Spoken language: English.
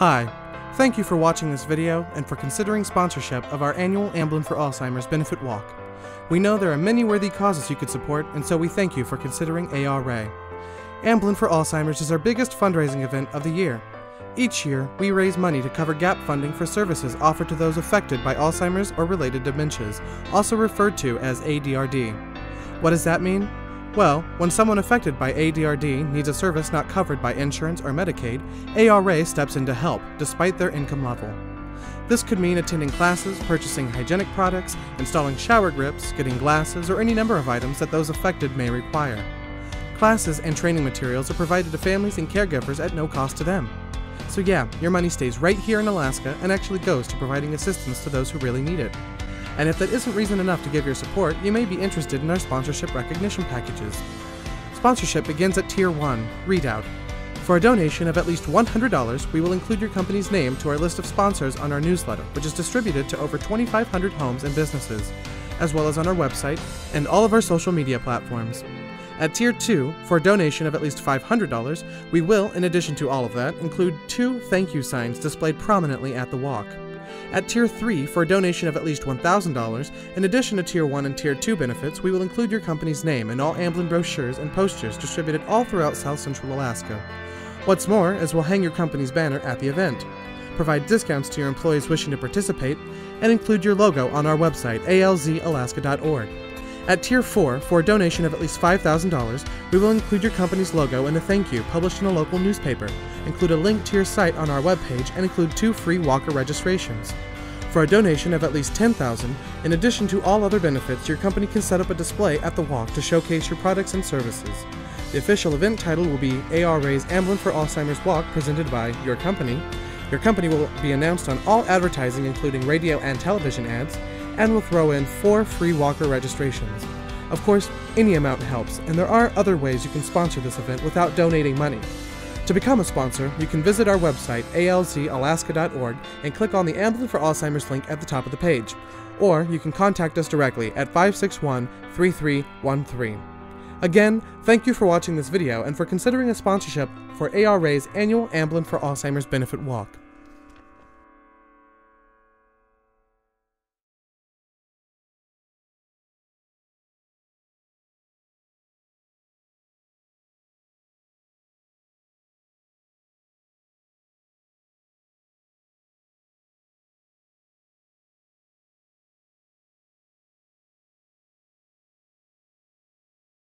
Hi, thank you for watching this video and for considering sponsorship of our annual Amblin for Alzheimer's Benefit Walk. We know there are many worthy causes you could support, and so we thank you for considering ARA. Amblin for Alzheimer's is our biggest fundraising event of the year. Each year, we raise money to cover gap funding for services offered to those affected by Alzheimer's or related dementias, also referred to as ADRD. What does that mean? Well, when someone affected by ADRD needs a service not covered by insurance or Medicaid, ARA steps in to help, despite their income level. This could mean attending classes, purchasing hygienic products, installing shower grips, getting glasses, or any number of items that those affected may require. Classes and training materials are provided to families and caregivers at no cost to them. So yeah, your money stays right here in Alaska and actually goes to providing assistance to those who really need it. And if that isn't reason enough to give your support, you may be interested in our sponsorship recognition packages. Sponsorship begins at Tier 1, Readout. For a donation of at least $100, we will include your company's name to our list of sponsors on our newsletter, which is distributed to over 2,500 homes and businesses, as well as on our website and all of our social media platforms. At Tier 2, for a donation of at least $500, we will, in addition to all of that, include two thank you signs displayed prominently at the walk. At Tier 3, for a donation of at least $1,000, in addition to Tier 1 and Tier 2 benefits, we will include your company's name in all Amblin brochures and posters distributed all throughout South Central Alaska. What's more is we'll hang your company's banner at the event, provide discounts to your employees wishing to participate, and include your logo on our website, alzalaska.org. At Tier 4, for a donation of at least $5,000, we will include your company's logo and a thank you published in a local newspaper, include a link to your site on our webpage, and include two free walker registrations. For a donation of at least $10,000, in addition to all other benefits, your company can set up a display at the walk to showcase your products and services. The official event title will be ARA's Amblin for Alzheimer's Walk presented by your company. Your company will be announced on all advertising including radio and television ads, and will throw in four free walker registrations. Of course, any amount helps, and there are other ways you can sponsor this event without donating money. To become a sponsor, you can visit our website, alzalaska.org, and click on the Amblin for Alzheimer's link at the top of the page. Or you can contact us directly at 561 3313. Again, thank you for watching this video and for considering a sponsorship for ARA's annual Amblin for Alzheimer's Benefit Walk.